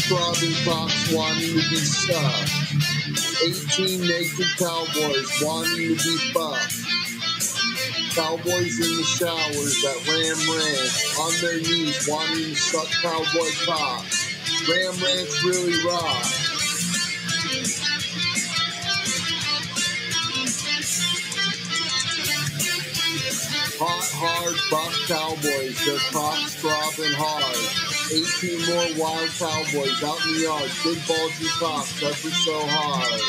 throbbing cops wanting to be stuffed. 18 naked cowboys wanting to be fucked. Cowboys in the showers at Ram Ranch, on their knees wanting to suck cowboy cock. Ram Ranch really rocks. Hot, hard, buff cowboys, their cocks throbbing hard. 18 more wild cowboys out in the yard, big bulgy cocks ever so hard.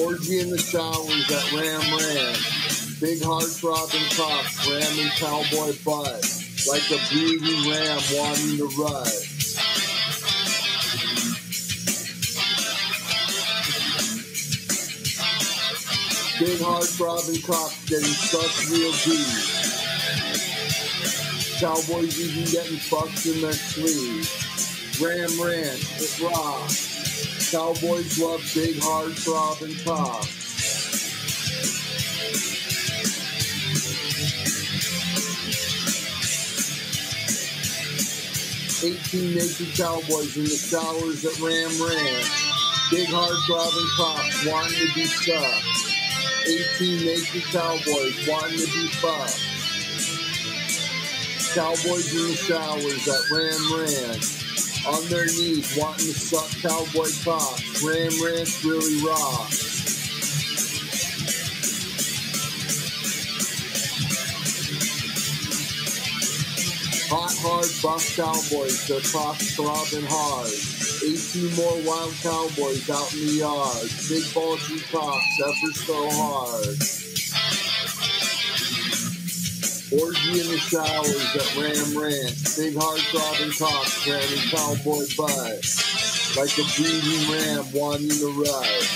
Orgy in the showers at Ram Ranch. Big hard throbbing cocks ramming cowboy butt. Like a bleeding ram wanting to rut. Big hard throbbing cocks getting sucked real deep. Cowboys even getting fucked in their sleep. Ram Ranch, it rocks. Cowboys love big hard throbbing cocks. Eighteen naked cowboys in the showers at Ram Ranch. Big hard throbbing cocks wanting to be sucked. 18 naked cowboys wanting to be fucked. Cowboys in the showers at Ram Ranch. On their knees wanting to suck cowboy cocks. Ram Ranch really rocks. Hot, hard, buff cowboys, their cocks throbbing hard. 18 more wild cowboys out in the yard. Big bulgy cocks ever so hard. Orgy in the showers at Ram Ranch. Big hard throbbing cocks ramming cowboy butt. Like a bleeding ram wanting to rut.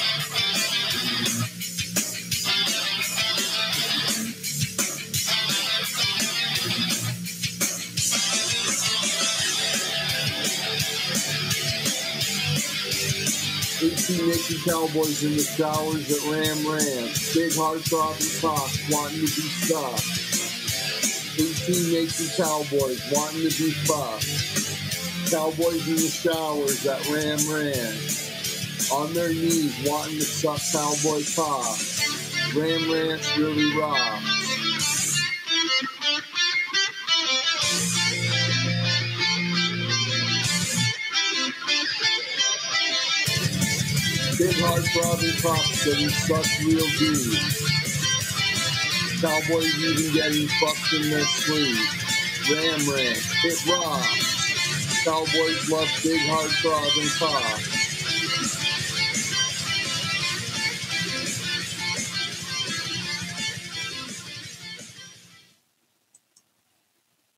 Eighteen naked cowboys in the showers at Ram Ranch. Big hard throbbing cocks wanting to be sucked. 18 naked cowboys wanting to be fucked. Cowboys in the showers at Ram Ranch. On their knees wanting to suck cowboy cock. Ram Ranch really rocks. Big hard throbbing cocks getting sucked real deep. Cowboys even getting fucked in their sleep. Ram Ranch, it rocks. Cowboys love big hard throbbing cocks.